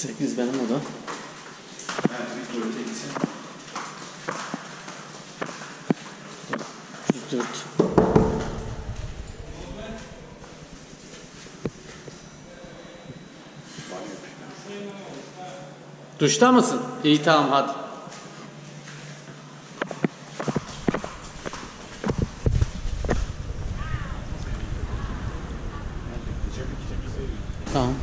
38 benim o da. Evet, bir tuvalete gitsin. 104. Duşta mısın? İyi tamam hadi. Tamam.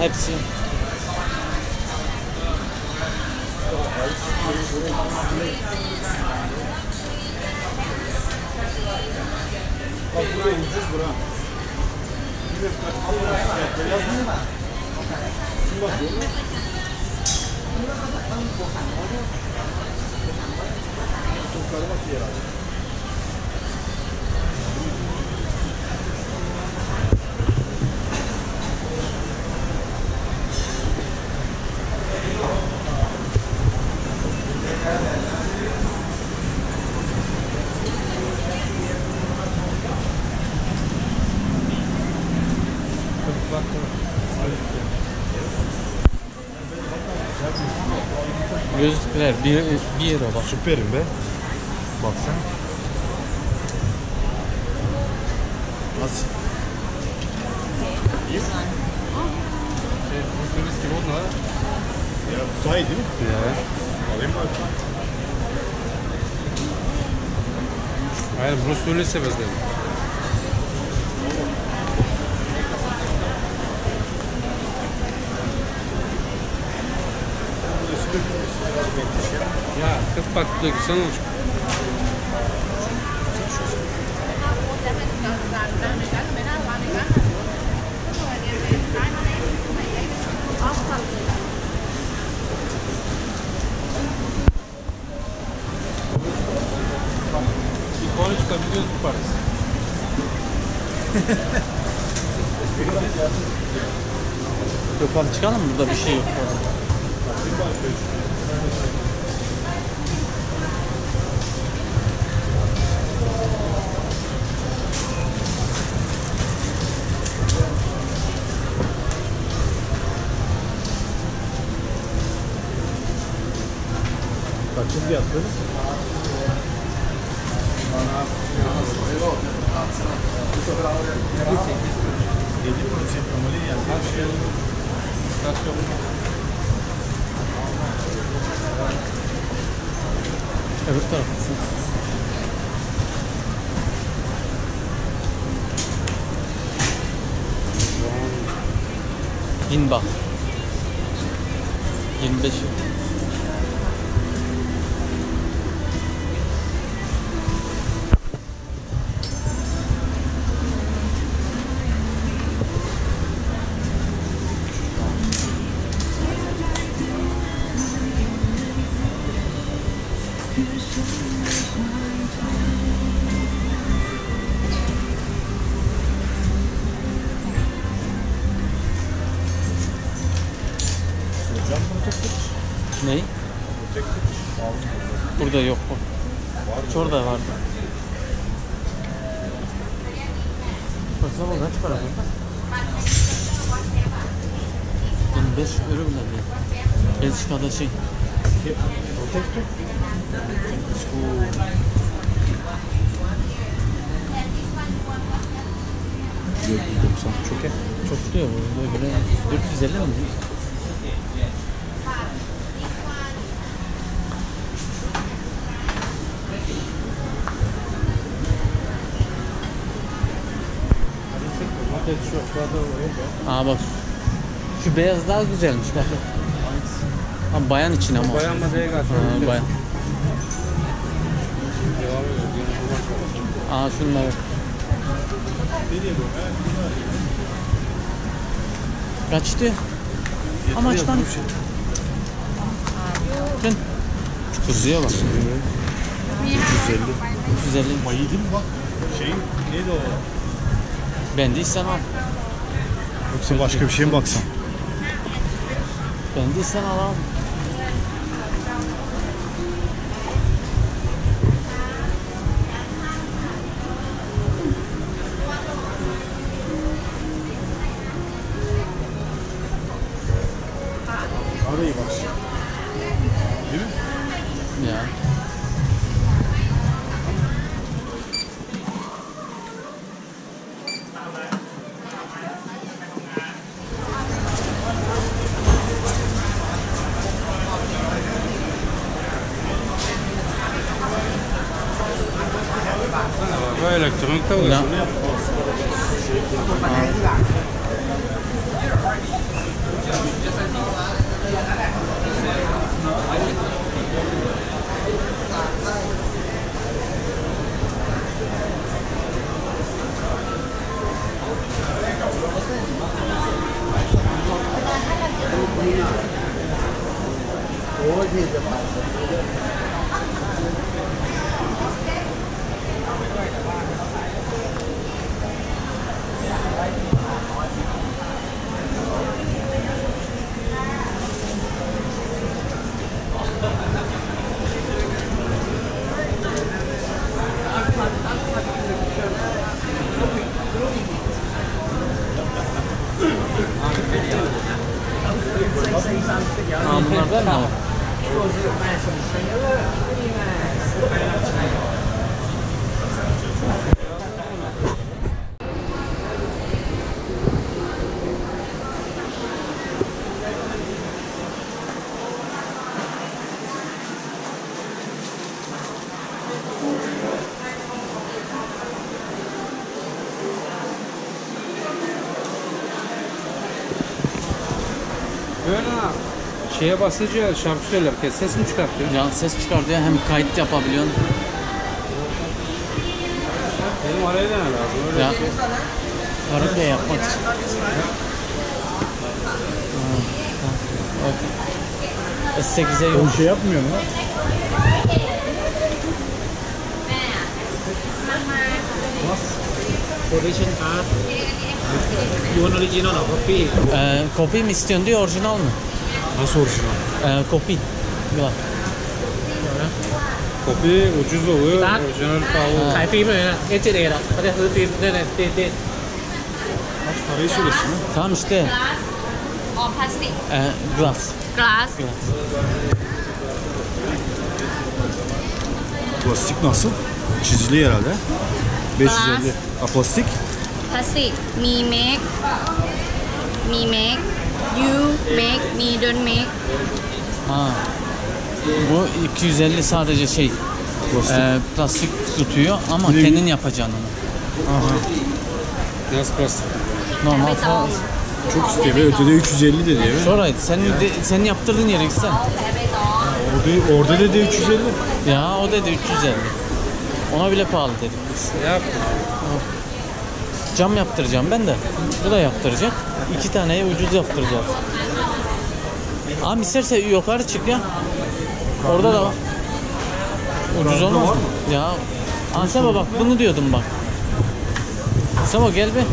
Hepsi. Bak buraya ucuz bura. Şimdi bak görüyor musun? Toplara bak yer abi. Gözlükler bir, bir yere bak. Süperim be. Baksana. Nasıl? İyi. Şey, Willis gibi oldu ha. Ya bu değil mi? Ya. Alayım bak. Hayır Bruce Willis'e benzedim. Ya kız farklı güzel olacak. Bir konu çıkabiliyoruz bu parası. Yukarı çıkalım mı? Burada bir şey yok. Kaçıncı yaptınız? Yedi prosent ameli yani. Bak. 25. Hocam bunu tek tut. Neyi? Tek tut. Burada yok bu. Var vardı. Baksana kaç para bu? 25 euro bile değil. Belçika'da şey. Tek. 90 çok ya. Çok diyor bu böyle 450 mi? Aa bak şu beyaz daha güzelmiş bak. Ama bayan için ama. Bayan mı değil galiba. Bayan. Aa şunlar. Nereye bu? Kaçtı? Amaçtan. Dön. Şu kızıya bak. 150. 350. Mayı değil mi bak? Şey neydi o? Ben de istemem. Yoksa başka bir şeye mi baksan? Beğendiysen al abi. 怎么？Böyle ha, şeye basınca şarkı söylerken ses mi çıkartıyor? Ya ses çıkartıyor hem kayıt yapabiliyorsun. Benim araya dene lazım. Öyle Ya. Karaoke yapmak için. Ha, Bak. S8'e yok. Şey yapmıyor mu? Provision card. Yoğun orijinal o, kopi. Ee, kopi mi istiyorsun diyor, orijinal mı? Nasıl orijinal? Ee, kopi. Bak. Kopi ucuz oluyor, orijinal pahalı. Kay film öyle, geçir eğer. Hadi hızlı film, ne ne, de de. Kaç parayı söylesin? Tamam işte. Or plastic? Ee, glass. Glass. Glass. Plastik nasıl? Çizili herhalde. 550. Aplastik. Ha plastik? Plastic. Me make. Me make. You make. Me don't make. Ha. Bu 250 sadece şey. Plastik. Ee, plastik tutuyor ama Ne? kendin yapacaksın onu. Aha. Nasıl plastik? Normal Beton. falan. Çok istiyor ve ötede 350 dedi ya. Şuraydı. Senin de, senin yaptırdığın yere gitsen. Orada, orada dedi 350. Ya o dedi 350. Ona bile pahalı dedik biz. Yap. Cam yaptıracağım ben de. Bu da yaptıracak. İki taneyi ucuz yaptıracağız. Abi isterse yukarı çık ya. Orada da var. Ucuz olmaz mı? Ya. Anseba bak bunu diyordum bak. Savo gel be.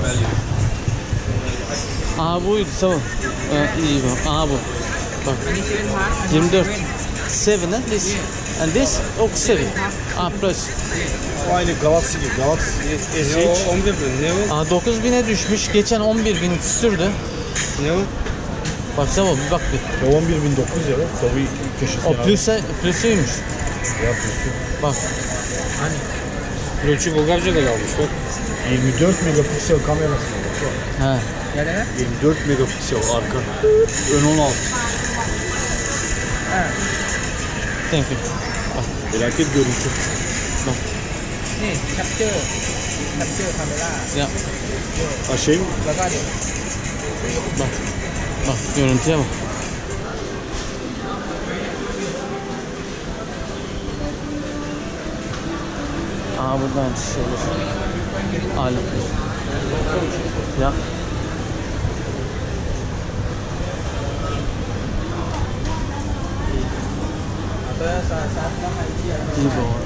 Aa buydu Savo. Ee, iyi bu. Aa bu. Bak. 24. 7 and this. And this oh 7. Aa plus. O aynı Galaxy gibi. Galaxy Ne o? S3. 11 bin. Ne o? Aa 9000'e düşmüş. Geçen 11 bin küsürdü. Ne o? Bak Savo bir bak bir. 11.900 ya. Tabii köşesi. O plüse, plüsüymüş. Ya plüsü. Bak. Ölçü Bulgarca'da kalmış bak. 24 megapiksel kamerası. var. He. 24 megapiksel arka. Ön 16. Thank you. Felaket görüntü. นี่ capture capture camera Ya Ha şey mi? แล้วก็เดี๋ยว bak. Bak görüntüye bak. Aa buradan şey olur. Alet. Ya. İyi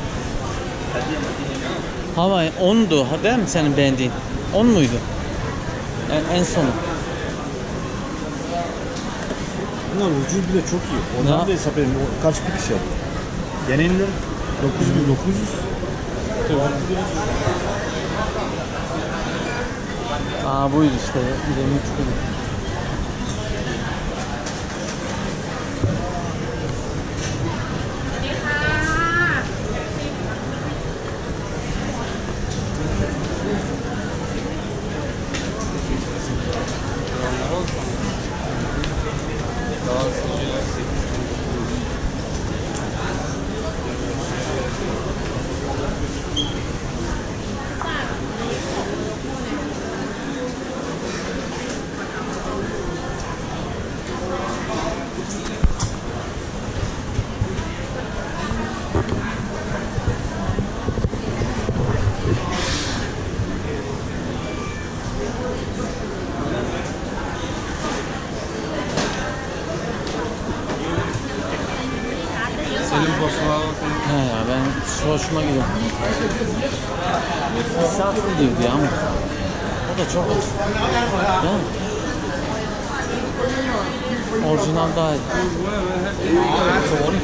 hava ise var. Hava 10'du ha- değil mi senin beğendiğin? 10 muydu? En, en sonu. Bunlar ucuz bile çok iyi. Ondan da hesap edin. O Kaç piksel? Genelinden 9900. Aa buydu işte. 23 buydu. He ya ben şu hoşuma gidiyor. Misafir girdi ama. O da çok hoş. Değil mi? Orijinal daha iyi. Doğru.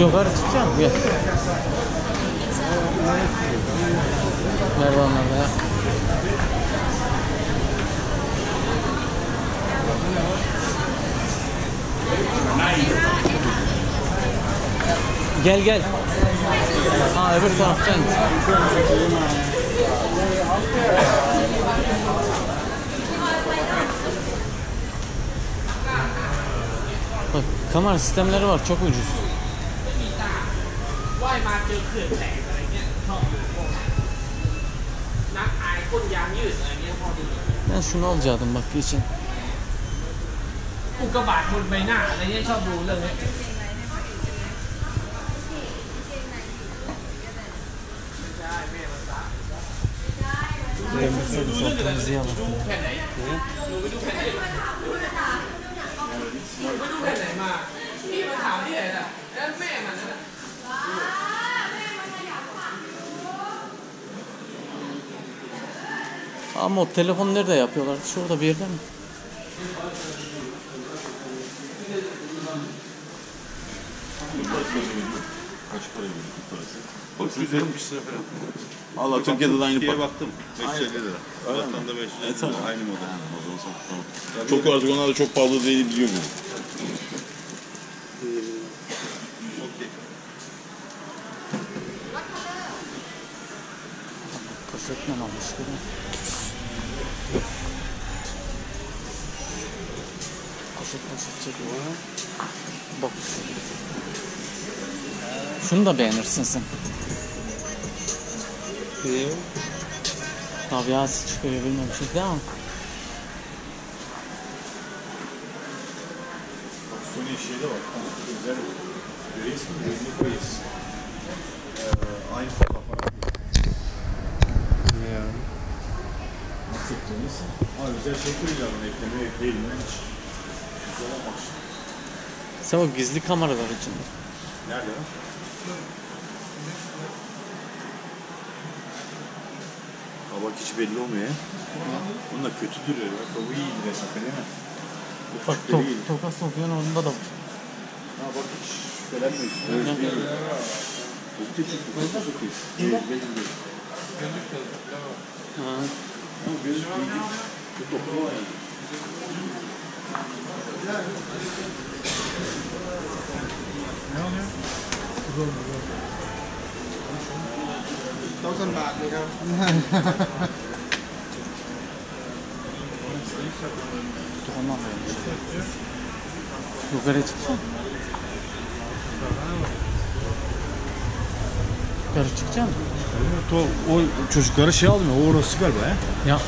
Yukarı çıkacağım. Gel. Merhaba merhaba. ดอะไรเงี้ยพอดี Ben şunu alacaktım bak için. อุกกาบาตบนใบหน้าอะไรเงี้ยชอบดูเรื่องนี้ Ama o telefon nerede yapıyorlar? Şurada bir yerde mi? Thank you. Kaç para bu parası? 360 lira falan. Valla Türkiye'de de aynı para. baktım. 550 lira. Zaten da 550 lira. Aynı model. O zaman sen- tamam. Çok artık onlar da çok pahalı değil biliyorum yani. Okey. Poşetle almış gibi. Poşet poşet çekiyor. Box. Şunu da beğenirsin sen. Niye? Tabiası çıkıyor bilmem şey değil mi? Bak Sony şeyde bak. Güzel. Reis mi? Reis. Reis. Ee, aynı fotoğraf. Ya. Nasıl yaptınız? Ha güzel şey koyacağım. Ekleme ekleyelim. Hiç. Güzel olmaz. Sen o gizli kameralar için. Nerede? Ha bak hiç belli olmuyor ya. Bunlar kötü duruyor. Bak bu iyi hesap değil mi? Ufak to değil. toka sokuyorsun onda da. Ha bak hiç şüphelenmiyorsun. Öyle Ne? değil. Bu küçük. Bu nasıl sokuyor? Değil, belli değil. Ha. Ama gözü iyi. Bu dokuma var yani. Tamam Yukarı çıksana. yukarı çıkacaksın. O, o çocukları şey almıyor. O orası galiba he. Ya o,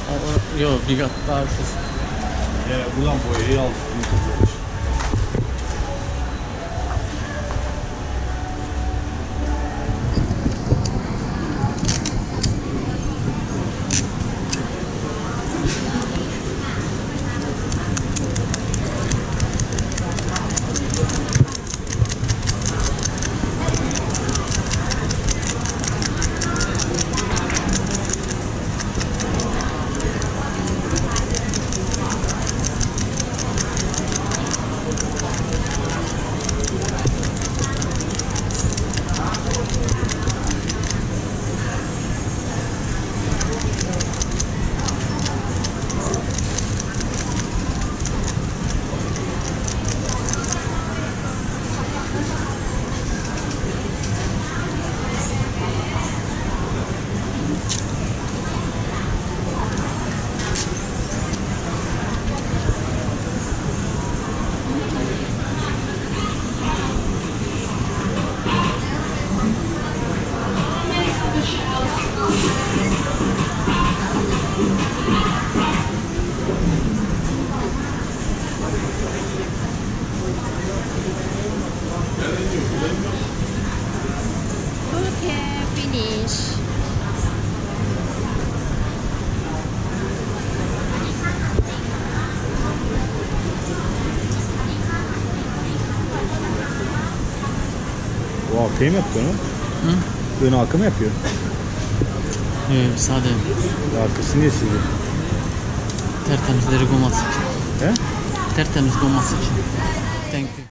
o, bir kat daha şurası. Ee, buradan boyayı aldık. Okay, finish. O mı yaptı onu? Hı? Ön arka mı yapıyor? Yok sade Arkası niye siliyor? tertemizleri goması için. He? Tertemiz goması için.